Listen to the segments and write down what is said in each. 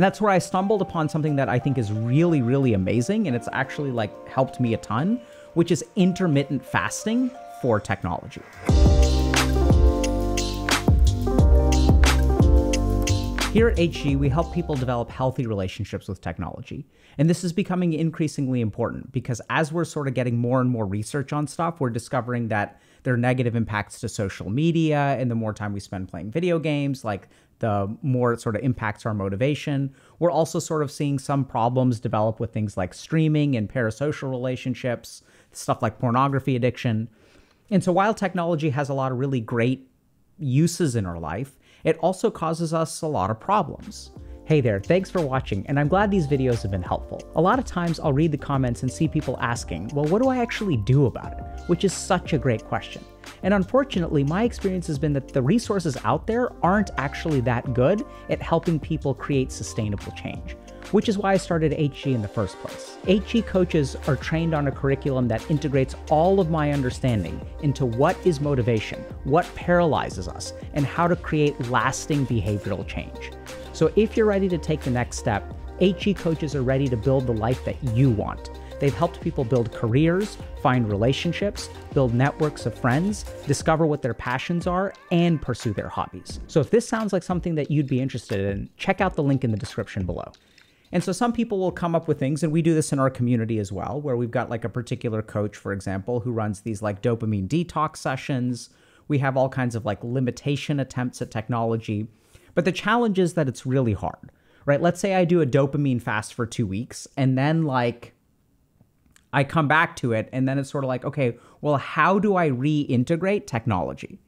And that's where I stumbled upon something that I think is really, really amazing. And it's actually like helped me a ton, which is intermittent fasting for technology. Here at HG, we help people develop healthy relationships with technology. And this is becoming increasingly important because as we're sort of getting more and more research on stuff, we're discovering that there are negative impacts to social media and the more time we spend playing video games, like the more it sort of impacts our motivation. We're also sort of seeing some problems develop with things like streaming and parasocial relationships, stuff like pornography addiction. And so while technology has a lot of really great uses in our life, it also causes us a lot of problems. Hey there, thanks for watching, and I'm glad these videos have been helpful. A lot of times I'll read the comments and see people asking, well, what do I actually do about it? Which is such a great question. And unfortunately, my experience has been that the resources out there aren't actually that good at helping people create sustainable change which is why I started HG in the first place. HG coaches are trained on a curriculum that integrates all of my understanding into what is motivation, what paralyzes us, and how to create lasting behavioral change. So if you're ready to take the next step, HG coaches are ready to build the life that you want. They've helped people build careers, find relationships, build networks of friends, discover what their passions are, and pursue their hobbies. So if this sounds like something that you'd be interested in, check out the link in the description below. And so some people will come up with things, and we do this in our community as well, where we've got like a particular coach, for example, who runs these like dopamine detox sessions. We have all kinds of like limitation attempts at technology. But the challenge is that it's really hard, right? Let's say I do a dopamine fast for two weeks, and then like I come back to it, and then it's sort of like, okay, well, how do I reintegrate technology?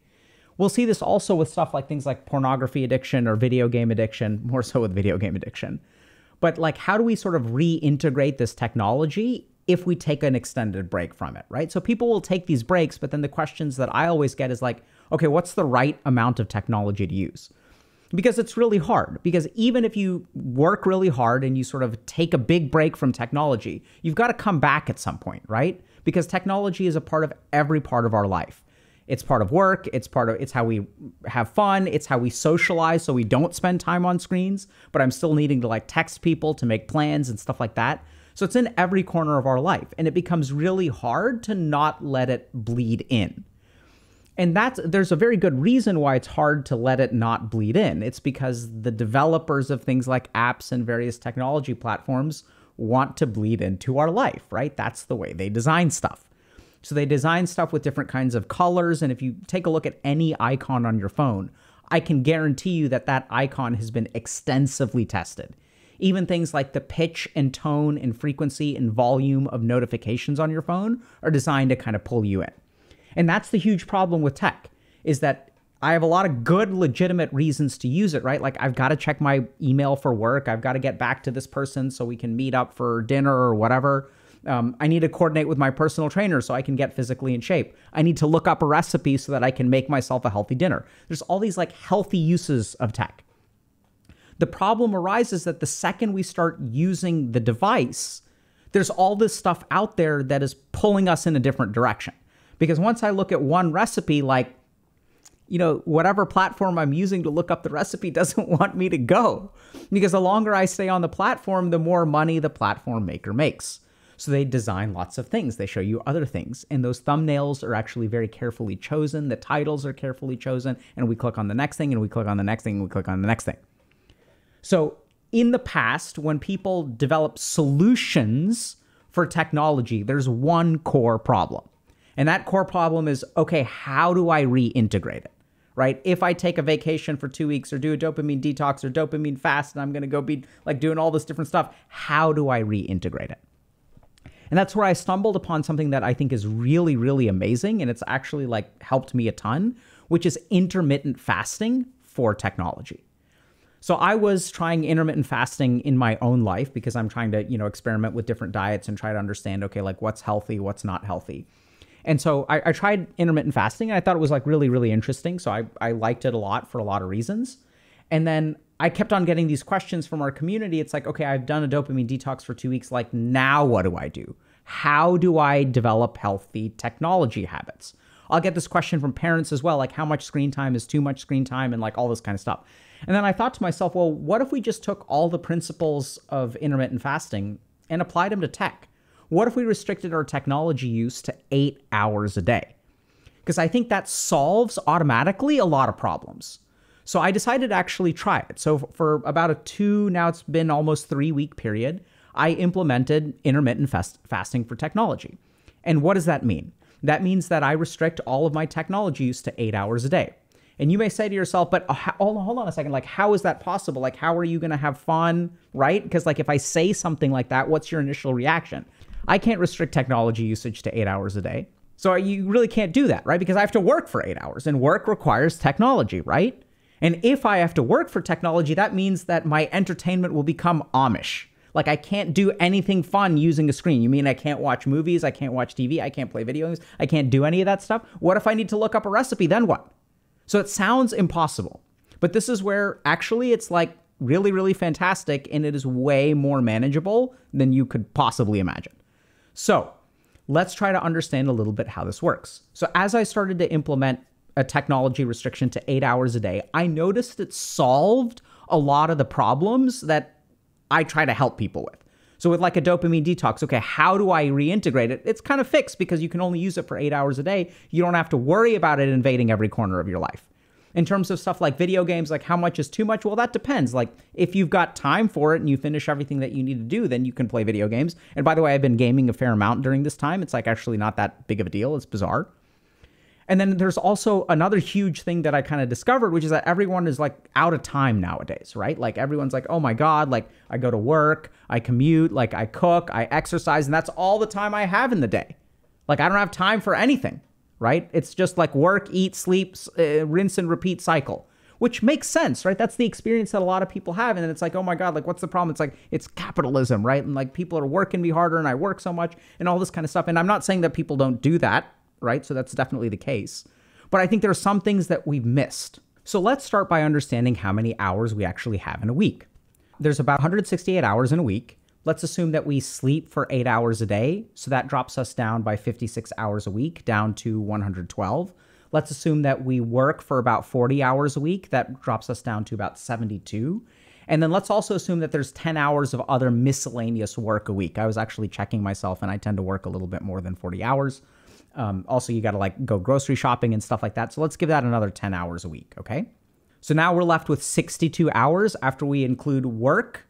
We'll see this also with stuff like things like pornography addiction or video game addiction, more so with video game addiction. But like, how do we sort of reintegrate this technology if we take an extended break from it, right? So people will take these breaks, but then the questions that I always get is like, okay, what's the right amount of technology to use? Because it's really hard. Because even if you work really hard and you sort of take a big break from technology, you've got to come back at some point, right? Because technology is a part of every part of our life. It's part of work. It's part of it's how we have fun. It's how we socialize so we don't spend time on screens, but I'm still needing to like text people to make plans and stuff like that. So it's in every corner of our life and it becomes really hard to not let it bleed in. And that's there's a very good reason why it's hard to let it not bleed in. It's because the developers of things like apps and various technology platforms want to bleed into our life, right? That's the way they design stuff. So they design stuff with different kinds of colors. And if you take a look at any icon on your phone, I can guarantee you that that icon has been extensively tested. Even things like the pitch and tone and frequency and volume of notifications on your phone are designed to kind of pull you in. And that's the huge problem with tech is that I have a lot of good legitimate reasons to use it, right? Like I've got to check my email for work, I've got to get back to this person so we can meet up for dinner or whatever. Um, I need to coordinate with my personal trainer so I can get physically in shape. I need to look up a recipe so that I can make myself a healthy dinner. There's all these like healthy uses of tech. The problem arises that the second we start using the device, there's all this stuff out there that is pulling us in a different direction. Because once I look at one recipe, like, you know, whatever platform I'm using to look up the recipe doesn't want me to go. Because the longer I stay on the platform, the more money the platform maker makes. So they design lots of things. They show you other things. And those thumbnails are actually very carefully chosen. The titles are carefully chosen. And we click on the next thing and we click on the next thing and we click on the next thing. So in the past, when people develop solutions for technology, there's one core problem. And that core problem is okay, how do I reintegrate it? Right? If I take a vacation for two weeks or do a dopamine detox or dopamine fast and I'm going to go be like doing all this different stuff, how do I reintegrate it? And that's where I stumbled upon something that I think is really, really amazing. And it's actually like helped me a ton, which is intermittent fasting for technology. So I was trying intermittent fasting in my own life because I'm trying to, you know, experiment with different diets and try to understand, okay, like what's healthy, what's not healthy. And so I, I tried intermittent fasting and I thought it was like really, really interesting. So I, I liked it a lot for a lot of reasons. And then I kept on getting these questions from our community. It's like, okay, I've done a dopamine detox for two weeks. Like, now what do I do? How do I develop healthy technology habits? I'll get this question from parents as well, like how much screen time is too much screen time and like all this kind of stuff. And then I thought to myself, well, what if we just took all the principles of intermittent fasting and applied them to tech? What if we restricted our technology use to eight hours a day? Because I think that solves automatically a lot of problems. So I decided to actually try it. So for about a two, now it's been almost three week period, I implemented intermittent fast- fasting for technology. And what does that mean? That means that I restrict all of my technology use to eight hours a day. And you may say to yourself, but uh, hold on, hold on a second. Like, how is that possible? Like, how are you going to have fun, right? Because, like, if I say something like that, what's your initial reaction? I can't restrict technology usage to eight hours a day. So you really can't do that, right? Because I have to work for eight hours, and work requires technology, right? And if I have to work for technology, that means that my entertainment will become Amish. Like I can't do anything fun using a screen. You mean I can't watch movies? I can't watch TV? I can't play video games? I can't do any of that stuff? What if I need to look up a recipe? Then what? So it sounds impossible. But this is where actually it's like really, really fantastic and it is way more manageable than you could possibly imagine. So let's try to understand a little bit how this works. So as I started to implement a technology restriction to eight hours a day, I noticed it solved a lot of the problems that I try to help people with. So with like a dopamine detox, okay, how do I reintegrate it? It's kind of fixed because you can only use it for eight hours a day. You don't have to worry about it invading every corner of your life. In terms of stuff like video games, like how much is too much? Well, that depends. Like if you've got time for it and you finish everything that you need to do, then you can play video games. And by the way, I've been gaming a fair amount during this time. It's like actually not that big of a deal. It's bizarre. And then there's also another huge thing that I kind of discovered, which is that everyone is like out of time nowadays, right? Like everyone's like, oh my God, like I go to work, I commute, like I cook, I exercise, and that's all the time I have in the day. Like I don't have time for anything, right? It's just like work, eat, sleep, uh, rinse and repeat cycle, which makes sense, right? That's the experience that a lot of people have. And it's like, oh my God, like what's the problem? It's like, it's capitalism, right? And like people are working me harder and I work so much and all this kind of stuff. And I'm not saying that people don't do that right? So that's definitely the case. But I think there are some things that we've missed. So let's start by understanding how many hours we actually have in a week. There's about 168 hours in a week. Let's assume that we sleep for eight hours a day. So that drops us down by 56 hours a week, down to 112. Let's assume that we work for about 40 hours a week. That drops us down to about 72. And then let's also assume that there's 10 hours of other miscellaneous work a week. I was actually checking myself and I tend to work a little bit more than 40 hours. Um, also, you got to like go grocery shopping and stuff like that. So let's give that another 10 hours a week, okay? So now we're left with 62 hours after we include work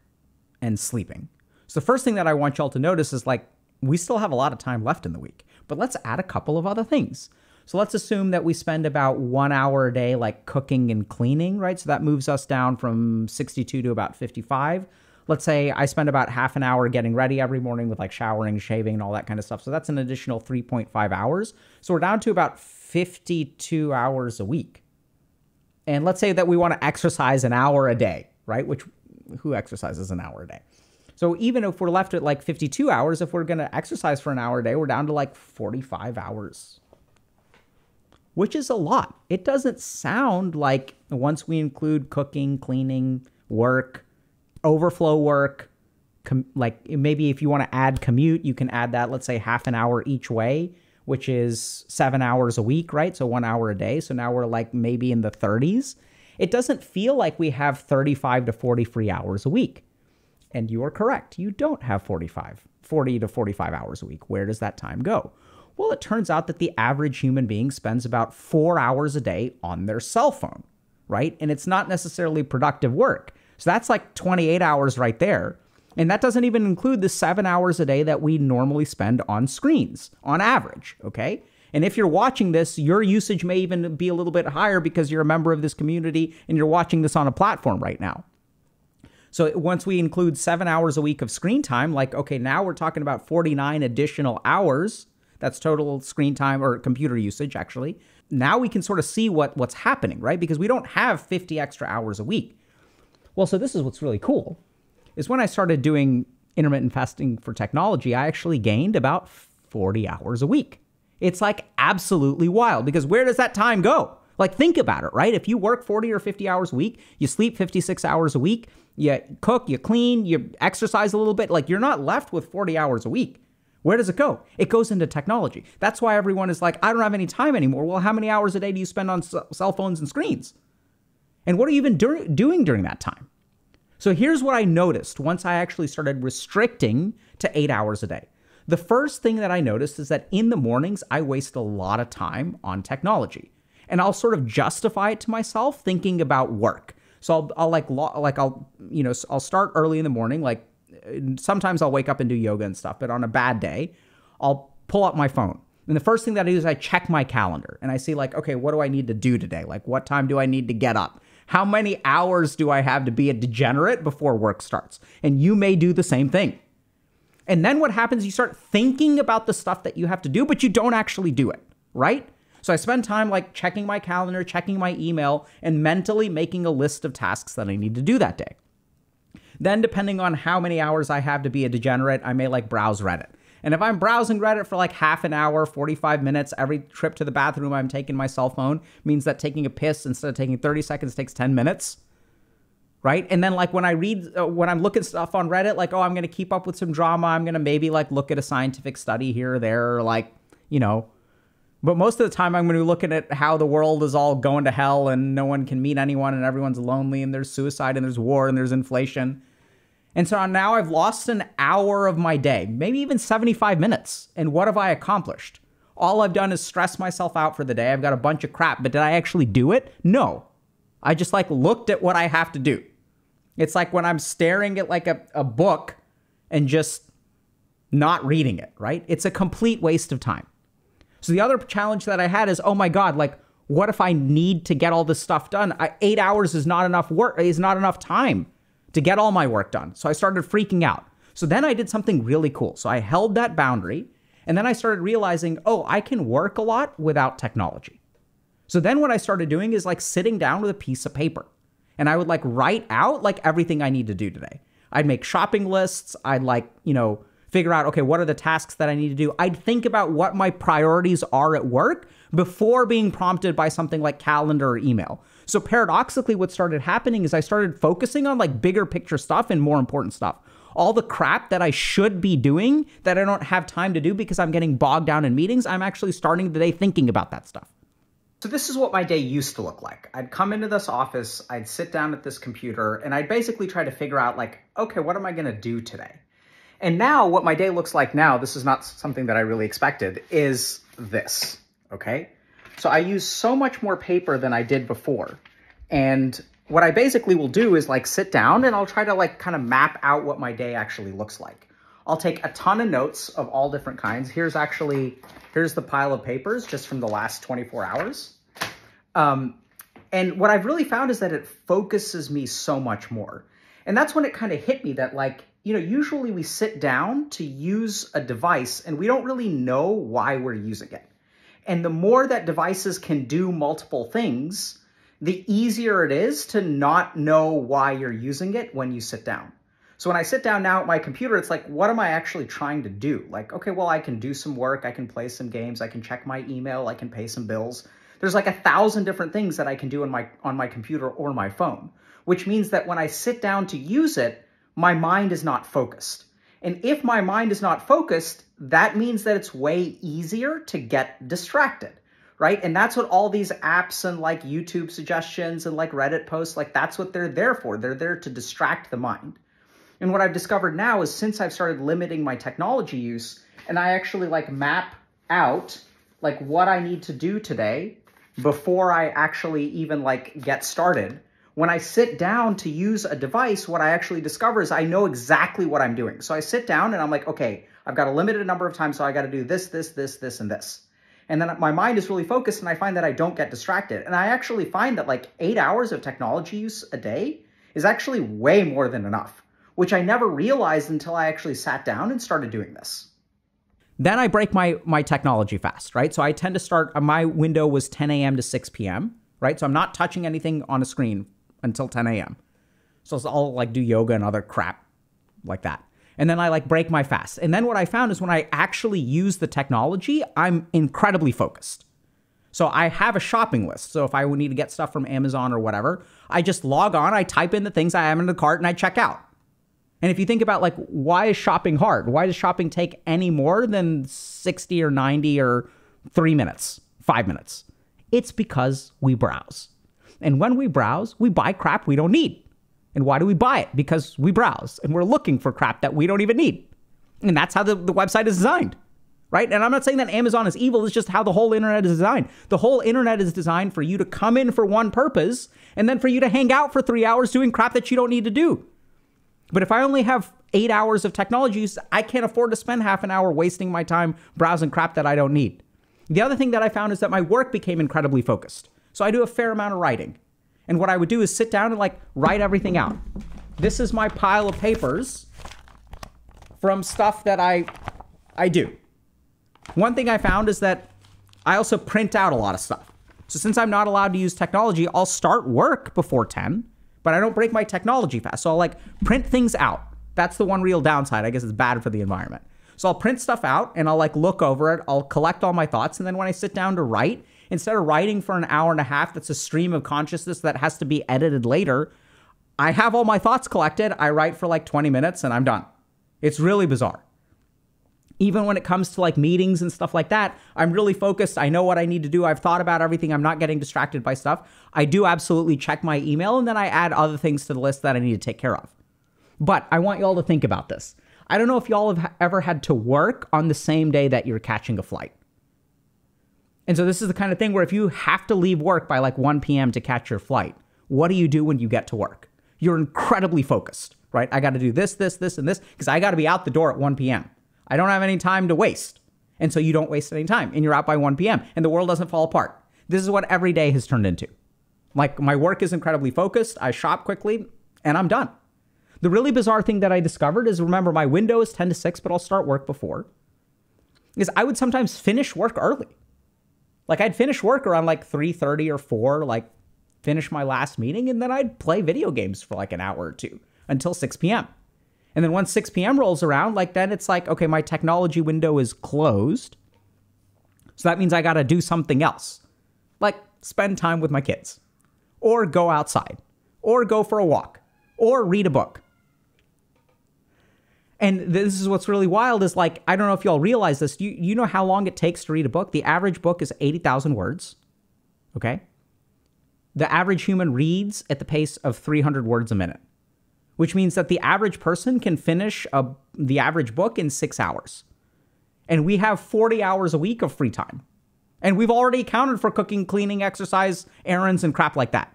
and sleeping. So the first thing that I want y'all to notice is like we still have a lot of time left in the week, but let's add a couple of other things. So let's assume that we spend about one hour a day like cooking and cleaning, right? So that moves us down from 62 to about 55 let's say I spend about half an hour getting ready every morning with like showering, shaving, and all that kind of stuff. So that's an additional 3.5 hours. So we're down to about 52 hours a week. And let's say that we want to exercise an hour a day, right? Which who exercises an hour a day? So even if we're left at like 52 hours, if we're going to exercise for an hour a day, we're down to like 45 hours. Which is a lot. It doesn't sound like once we include cooking, cleaning, work, overflow work, com- like maybe if you want to add commute, you can add that, let's say half an hour each way, which is seven hours a week, right? So one hour a day. So now we're like maybe in the 30s. It doesn't feel like we have 35 to 40 free hours a week. And you are correct. You don't have 45, 40 to 45 hours a week. Where does that time go? Well, it turns out that the average human being spends about four hours a day on their cell phone, right? And it's not necessarily productive work. So that's like 28 hours right there. And that doesn't even include the seven hours a day that we normally spend on screens on average, okay? And if you're watching this, your usage may even be a little bit higher because you're a member of this community and you're watching this on a platform right now. So once we include seven hours a week of screen time, like, okay, now we're talking about 49 additional hours. That's total screen time or computer usage, actually. Now we can sort of see what, what's happening, right? Because we don't have 50 extra hours a week. Well, so this is what's really cool is when I started doing intermittent fasting for technology, I actually gained about 40 hours a week. It's like absolutely wild because where does that time go? Like, think about it, right? If you work 40 or 50 hours a week, you sleep 56 hours a week, you cook, you clean, you exercise a little bit, like, you're not left with 40 hours a week. Where does it go? It goes into technology. That's why everyone is like, I don't have any time anymore. Well, how many hours a day do you spend on cell phones and screens? And what are you even doing during that time? So here's what I noticed once I actually started restricting to eight hours a day. The first thing that I noticed is that in the mornings, I waste a lot of time on technology. And I'll sort of justify it to myself thinking about work. So I'll, I'll like, like I'll, you know, I'll start early in the morning. Like sometimes I'll wake up and do yoga and stuff, but on a bad day, I'll pull up my phone. And the first thing that I do is I check my calendar and I see like, okay, what do I need to do today? Like what time do I need to get up? How many hours do I have to be a degenerate before work starts? And you may do the same thing. And then what happens, you start thinking about the stuff that you have to do, but you don't actually do it, right? So I spend time like checking my calendar, checking my email, and mentally making a list of tasks that I need to do that day. Then, depending on how many hours I have to be a degenerate, I may like browse Reddit. And if I'm browsing Reddit for like half an hour, 45 minutes, every trip to the bathroom I'm taking my cell phone means that taking a piss instead of taking 30 seconds takes 10 minutes. Right? And then like when I read uh, when I'm looking stuff on Reddit like oh I'm going to keep up with some drama, I'm going to maybe like look at a scientific study here or there or like, you know, but most of the time I'm going to be looking at how the world is all going to hell and no one can meet anyone and everyone's lonely and there's suicide and there's war and there's inflation. And so now I've lost an hour of my day, maybe even 75 minutes. And what have I accomplished? All I've done is stress myself out for the day. I've got a bunch of crap, but did I actually do it? No. I just like looked at what I have to do. It's like when I'm staring at like a, a book and just not reading it, right? It's a complete waste of time. So the other challenge that I had is, oh my God, like, what if I need to get all this stuff done? I, eight hours is not enough work, is not enough time to get all my work done. So I started freaking out. So then I did something really cool. So I held that boundary and then I started realizing, oh, I can work a lot without technology. So then what I started doing is like sitting down with a piece of paper and I would like write out like everything I need to do today. I'd make shopping lists. I'd like, you know, figure out, okay, what are the tasks that I need to do? I'd think about what my priorities are at work before being prompted by something like calendar or email. So paradoxically, what started happening is I started focusing on like bigger picture stuff and more important stuff. All the crap that I should be doing that I don't have time to do because I'm getting bogged down in meetings, I'm actually starting the day thinking about that stuff. So this is what my day used to look like. I'd come into this office, I'd sit down at this computer, and I'd basically try to figure out like, okay, what am I gonna do today? And now what my day looks like now, this is not something that I really expected, is this, okay? So I use so much more paper than I did before. And what I basically will do is like sit down and I'll try to like kind of map out what my day actually looks like. I'll take a ton of notes of all different kinds. Here's actually, here's the pile of papers just from the last 24 hours. Um, and what I've really found is that it focuses me so much more. And that's when it kind of hit me that like, you know, usually we sit down to use a device and we don't really know why we're using it. And the more that devices can do multiple things, the easier it is to not know why you're using it when you sit down. So when I sit down now at my computer, it's like, what am I actually trying to do? Like, okay, well, I can do some work, I can play some games, I can check my email, I can pay some bills. There's like a thousand different things that I can do on my on my computer or my phone, which means that when I sit down to use it, my mind is not focused. And if my mind is not focused, that means that it's way easier to get distracted, right? And that's what all these apps and like YouTube suggestions and like Reddit posts, like that's what they're there for. They're there to distract the mind. And what I've discovered now is since I've started limiting my technology use and I actually like map out like what I need to do today before I actually even like get started, when I sit down to use a device, what I actually discover is I know exactly what I'm doing. So I sit down and I'm like, okay, I've got a limited number of times, so I got to do this, this, this, this, and this. And then my mind is really focused and I find that I don't get distracted. And I actually find that like eight hours of technology use a day is actually way more than enough, which I never realized until I actually sat down and started doing this. Then I break my my technology fast, right? So I tend to start uh, my window was 10 a.m. to 6 p.m., right? So I'm not touching anything on a screen until 10 a.m. So I'll like do yoga and other crap like that and then I like break my fast. And then what I found is when I actually use the technology, I'm incredibly focused. So I have a shopping list. So if I need to get stuff from Amazon or whatever, I just log on, I type in the things I have in the cart and I check out. And if you think about like why is shopping hard? Why does shopping take any more than 60 or 90 or 3 minutes, 5 minutes? It's because we browse. And when we browse, we buy crap we don't need. And why do we buy it? Because we browse and we're looking for crap that we don't even need. And that's how the, the website is designed, right? And I'm not saying that Amazon is evil, it's just how the whole internet is designed. The whole internet is designed for you to come in for one purpose and then for you to hang out for three hours doing crap that you don't need to do. But if I only have eight hours of technology use, I can't afford to spend half an hour wasting my time browsing crap that I don't need. The other thing that I found is that my work became incredibly focused. So I do a fair amount of writing. And what I would do is sit down and like write everything out. This is my pile of papers from stuff that I I do. One thing I found is that I also print out a lot of stuff. So since I'm not allowed to use technology, I'll start work before 10, but I don't break my technology fast. So I'll like print things out. That's the one real downside. I guess it's bad for the environment. So I'll print stuff out and I'll like look over it. I'll collect all my thoughts. And then when I sit down to write, instead of writing for an hour and a half, that's a stream of consciousness that has to be edited later, I have all my thoughts collected. I write for like 20 minutes and I'm done. It's really bizarre. Even when it comes to like meetings and stuff like that, I'm really focused. I know what I need to do. I've thought about everything. I'm not getting distracted by stuff. I do absolutely check my email and then I add other things to the list that I need to take care of. But I want y'all to think about this. I don't know if y'all have ever had to work on the same day that you're catching a flight. And so this is the kind of thing where if you have to leave work by like 1 p.m. to catch your flight, what do you do when you get to work? You're incredibly focused, right? I got to do this, this, this, and this because I got to be out the door at 1 p.m. I don't have any time to waste. And so you don't waste any time and you're out by 1 p.m. and the world doesn't fall apart. This is what every day has turned into. Like my work is incredibly focused. I shop quickly and I'm done. The really bizarre thing that I discovered is remember my window is 10 to 6, but I'll start work before. Is I would sometimes finish work early. Like I'd finish work around like 3:30 or 4, like finish my last meeting, and then I'd play video games for like an hour or two until 6 p.m. And then once 6 p.m. rolls around, like then it's like, okay, my technology window is closed. So that means I gotta do something else. Like spend time with my kids. Or go outside. Or go for a walk. Or read a book. And this is what's really wild is like, I don't know if y'all realize this. You, you know how long it takes to read a book? The average book is 80,000 words. Okay. The average human reads at the pace of 300 words a minute, which means that the average person can finish a, the average book in six hours. And we have 40 hours a week of free time. And we've already accounted for cooking, cleaning, exercise, errands, and crap like that.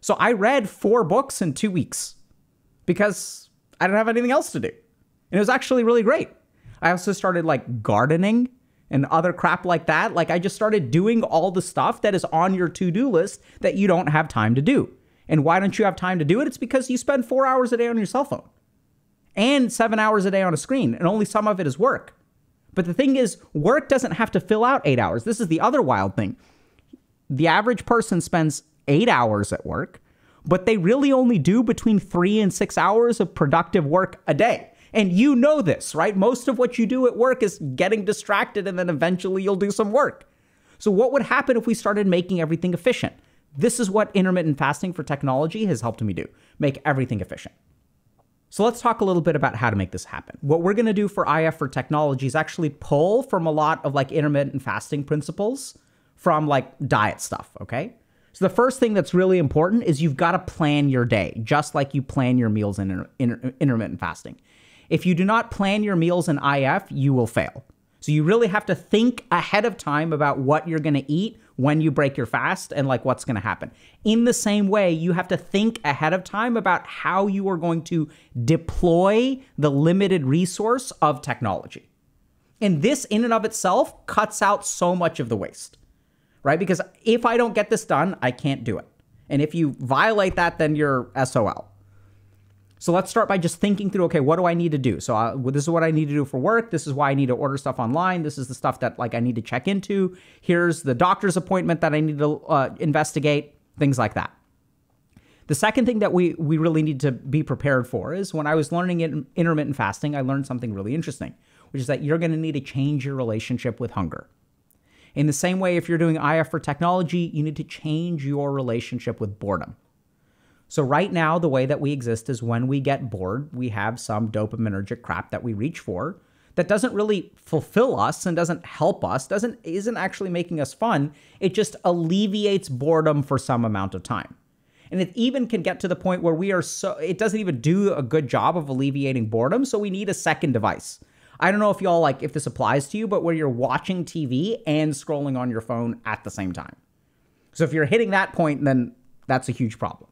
So I read four books in two weeks because I don't have anything else to do. And it was actually really great. I also started like gardening and other crap like that. Like I just started doing all the stuff that is on your to do list that you don't have time to do. And why don't you have time to do it? It's because you spend four hours a day on your cell phone and seven hours a day on a screen, and only some of it is work. But the thing is, work doesn't have to fill out eight hours. This is the other wild thing. The average person spends eight hours at work, but they really only do between three and six hours of productive work a day. And you know this, right? Most of what you do at work is getting distracted and then eventually you'll do some work. So, what would happen if we started making everything efficient? This is what intermittent fasting for technology has helped me do make everything efficient. So, let's talk a little bit about how to make this happen. What we're gonna do for IF for technology is actually pull from a lot of like intermittent fasting principles from like diet stuff, okay? So, the first thing that's really important is you've got to plan your day, just like you plan your meals in inter- intermittent fasting. If you do not plan your meals in IF, you will fail. So you really have to think ahead of time about what you're going to eat when you break your fast and like what's going to happen. In the same way, you have to think ahead of time about how you are going to deploy the limited resource of technology. And this in and of itself cuts out so much of the waste. Right? Because if I don't get this done, I can't do it. And if you violate that, then you're SOL. So let's start by just thinking through, okay, what do I need to do? So uh, this is what I need to do for work. This is why I need to order stuff online. This is the stuff that like I need to check into. Here's the doctor's appointment that I need to uh, investigate, things like that. The second thing that we we really need to be prepared for is when I was learning in, intermittent fasting, I learned something really interesting, which is that you're going to need to change your relationship with hunger. In the same way, if you're doing IF for technology, you need to change your relationship with boredom. So, right now, the way that we exist is when we get bored, we have some dopaminergic crap that we reach for that doesn't really fulfill us and doesn't help us, doesn't isn't actually making us fun. It just alleviates boredom for some amount of time. And it even can get to the point where we are so, it doesn't even do a good job of alleviating boredom. So we need a second device. I don't know if y'all like, if this applies to you, but where you're watching TV and scrolling on your phone at the same time. So if you're hitting that point, then that's a huge problem.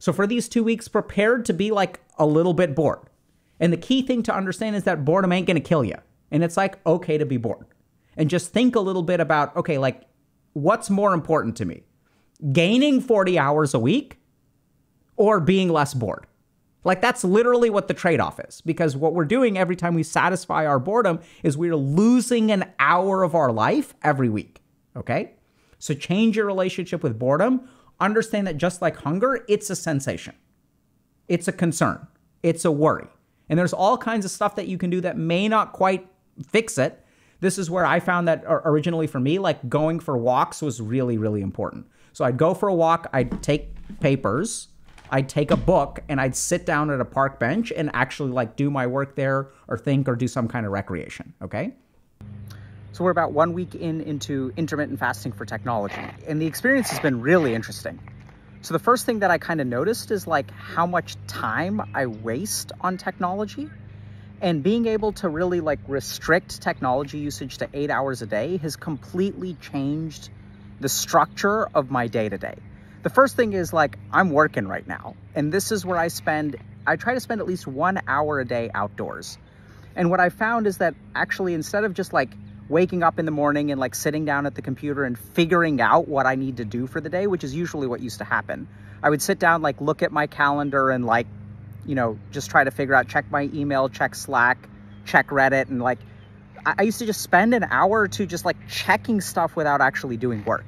So for these two weeks, prepared to be like a little bit bored. And the key thing to understand is that boredom ain't gonna kill you. And it's like okay to be bored. And just think a little bit about okay, like what's more important to me? Gaining 40 hours a week or being less bored? Like that's literally what the trade off is. Because what we're doing every time we satisfy our boredom is we're losing an hour of our life every week. Okay? So change your relationship with boredom understand that just like hunger, it's a sensation, it's a concern, it's a worry. And there's all kinds of stuff that you can do that may not quite fix it. This is where I found that originally for me, like going for walks was really, really important. So I'd go for a walk, I'd take papers, I'd take a book, and I'd sit down at a park bench and actually like do my work there or think or do some kind of recreation. Okay. So we're about one week in into intermittent fasting for technology, and the experience has been really interesting. So the first thing that I kind of noticed is like how much time I waste on technology. And being able to really like restrict technology usage to eight hours a day has completely changed the structure of my day to day. The first thing is like I'm working right now, and this is where I spend, I try to spend at least one hour a day outdoors. And what I found is that actually instead of just like waking up in the morning and like sitting down at the computer and figuring out what I need to do for the day, which is usually what used to happen. I would sit down, like look at my calendar and like, you know, just try to figure out, check my email, check Slack, check Reddit. And like, I used to just spend an hour or two just like checking stuff without actually doing work.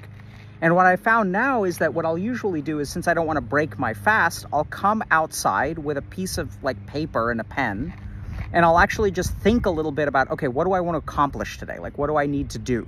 And what I found now is that what I'll usually do is since I don't want to break my fast, I'll come outside with a piece of like paper and a pen and I'll actually just think a little bit about, okay, what do I want to accomplish today? Like, what do I need to do?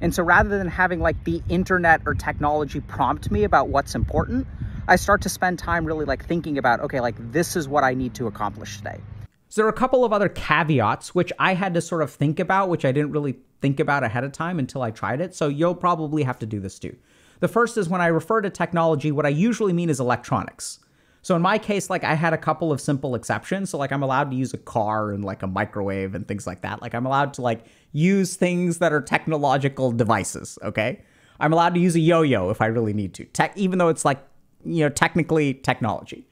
And so rather than having like the internet or technology prompt me about what's important, I start to spend time really like thinking about, okay, like this is what I need to accomplish today. So there are a couple of other caveats which I had to sort of think about, which I didn't really think about ahead of time until I tried it. So you'll probably have to do this too. The first is when I refer to technology, what I usually mean is electronics. So in my case, like I had a couple of simple exceptions. So like I'm allowed to use a car and like a microwave and things like that. Like I'm allowed to like use things that are technological devices. Okay. I'm allowed to use a yo-yo if I really need to. Tech, even though it's like, you know, technically technology.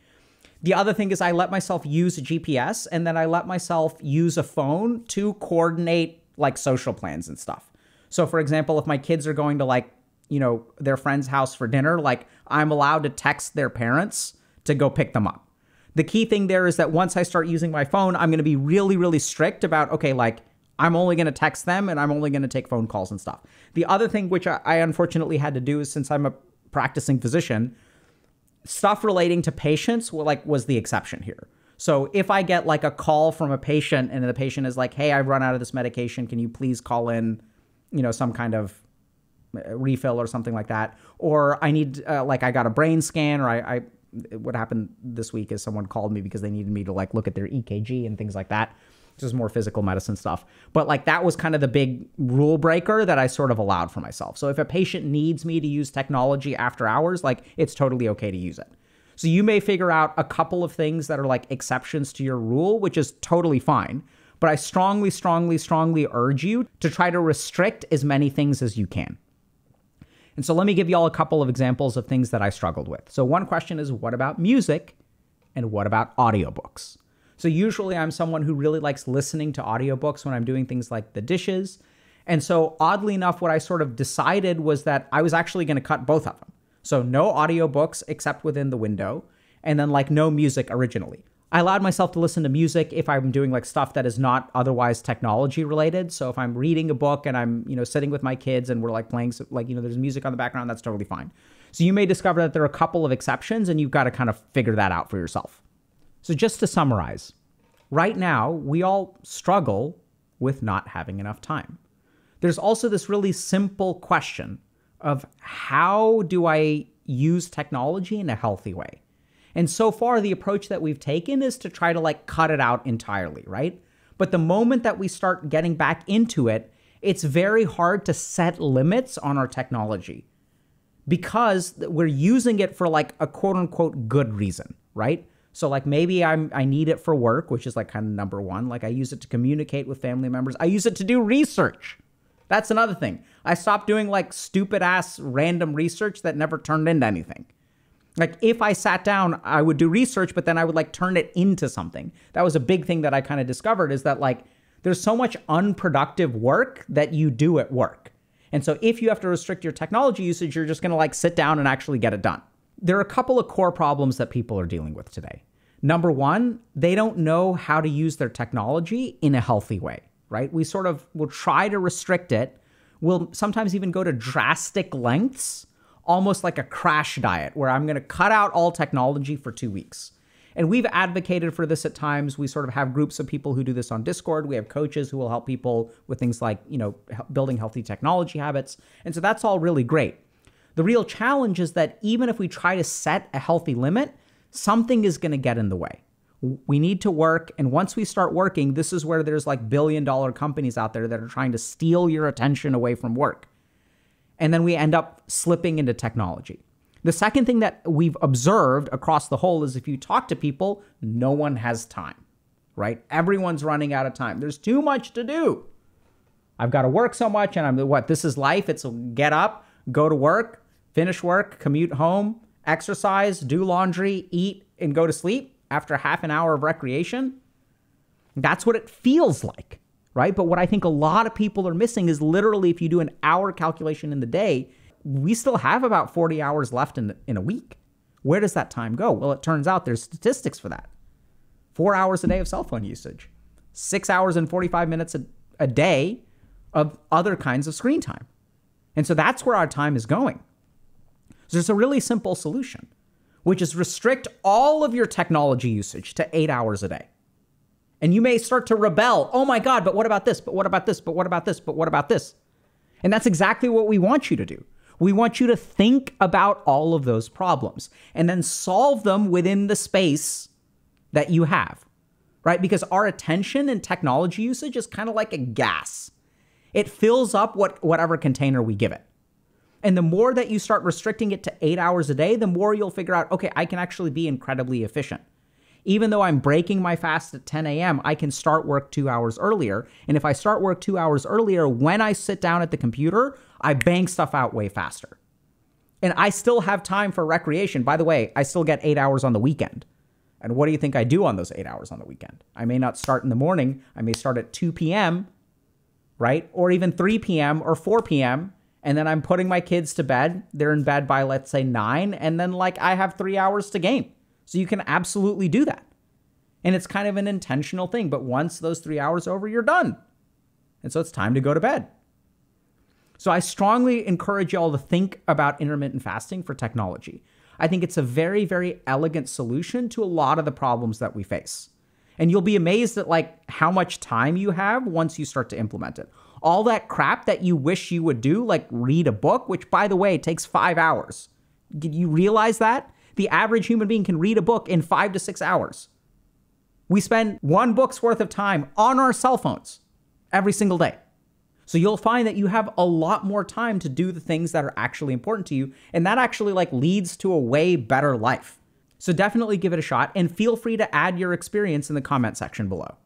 The other thing is I let myself use a GPS and then I let myself use a phone to coordinate like social plans and stuff. So for example, if my kids are going to like, you know, their friend's house for dinner, like I'm allowed to text their parents to go pick them up. The key thing there is that once I start using my phone, I'm going to be really, really strict about, okay, like I'm only going to text them and I'm only going to take phone calls and stuff. The other thing which I, I unfortunately had to do is since I'm a practicing physician, stuff relating to patients like was the exception here. So if I get like a call from a patient and the patient is like, "Hey, I've run out of this medication. Can you please call in, you know, some kind of uh, refill or something like that?" Or I need uh, like I got a brain scan or I, I what happened this week is someone called me because they needed me to like look at their EKG and things like that. Just more physical medicine stuff. But like that was kind of the big rule breaker that I sort of allowed for myself. So if a patient needs me to use technology after hours, like it's totally okay to use it. So you may figure out a couple of things that are like exceptions to your rule, which is totally fine. But I strongly, strongly, strongly urge you to try to restrict as many things as you can. And so let me give you all a couple of examples of things that I struggled with. So one question is what about music and what about audiobooks? So usually I'm someone who really likes listening to audiobooks when I'm doing things like the dishes. And so oddly enough what I sort of decided was that I was actually going to cut both of them. So no audiobooks except within the window and then like no music originally. I allowed myself to listen to music if I'm doing like stuff that is not otherwise technology related. So if I'm reading a book and I'm, you know, sitting with my kids and we're like playing, like, you know, there's music on the background, that's totally fine. So you may discover that there are a couple of exceptions and you've got to kind of figure that out for yourself. So just to summarize, right now, we all struggle with not having enough time. There's also this really simple question of how do I use technology in a healthy way? And so far, the approach that we've taken is to try to like cut it out entirely, right? But the moment that we start getting back into it, it's very hard to set limits on our technology because we're using it for like a quote unquote good reason, right? So like maybe I'm I need it for work, which is like kind of number 1. Like I use it to communicate with family members. I use it to do research. That's another thing. I stopped doing like stupid ass random research that never turned into anything. Like if I sat down, I would do research, but then I would like turn it into something. That was a big thing that I kind of discovered is that like there's so much unproductive work that you do at work. And so if you have to restrict your technology usage, you're just going to like sit down and actually get it done there are a couple of core problems that people are dealing with today. Number one, they don't know how to use their technology in a healthy way, right? We sort of will try to restrict it. We'll sometimes even go to drastic lengths, almost like a crash diet, where I'm going to cut out all technology for two weeks. And we've advocated for this at times. We sort of have groups of people who do this on Discord. We have coaches who will help people with things like, you know, building healthy technology habits. And so that's all really great. The real challenge is that even if we try to set a healthy limit, something is going to get in the way. We need to work. And once we start working, this is where there's like billion dollar companies out there that are trying to steal your attention away from work. And then we end up slipping into technology. The second thing that we've observed across the whole is if you talk to people, no one has time, right? Everyone's running out of time. There's too much to do. I've got to work so much, and I'm what? This is life. It's get up, go to work, finish work, commute home, exercise, do laundry, eat, and go to sleep after half an hour of recreation. That's what it feels like, right? But what I think a lot of people are missing is literally if you do an hour calculation in the day, we still have about 40 hours left in, in a week. Where does that time go? Well, it turns out there's statistics for that. Four hours a day of cell phone usage, six hours and 45 minutes a, a day of other kinds of screen time. And so that's where our time is going. So there's a really simple solution, which is restrict all of your technology usage to eight hours a day. And you may start to rebel. Oh my God, but what about this? But what about this? But what about this? But what about this? And that's exactly what we want you to do. We want you to think about all of those problems and then solve them within the space that you have, right? Because our attention and technology usage is kind of like a gas. It fills up what, whatever container we give it. And the more that you start restricting it to eight hours a day, the more you'll figure out, okay, I can actually be incredibly efficient. Even though I'm breaking my fast at 10 a.m., I can start work two hours earlier. And if I start work two hours earlier, when I sit down at the computer, I bang stuff out way faster. And I still have time for recreation. By the way, I still get eight hours on the weekend. And what do you think I do on those eight hours on the weekend? I may not start in the morning. I may start at 2 p.m., right? Or even 3 p.m. or 4 p.m and then I'm putting my kids to bed. They're in bed by let's say 9 and then like I have 3 hours to game. So you can absolutely do that. And it's kind of an intentional thing, but once those 3 hours are over, you're done. And so it's time to go to bed. So I strongly encourage y'all to think about intermittent fasting for technology. I think it's a very very elegant solution to a lot of the problems that we face. And you'll be amazed at like how much time you have once you start to implement it all that crap that you wish you would do, like read a book, which by the way takes five hours. Did you realize that? The average human being can read a book in five to six hours. We spend one book's worth of time on our cell phones every single day. So you'll find that you have a lot more time to do the things that are actually important to you. And that actually like leads to a way better life. So definitely give it a shot and feel free to add your experience in the comment section below.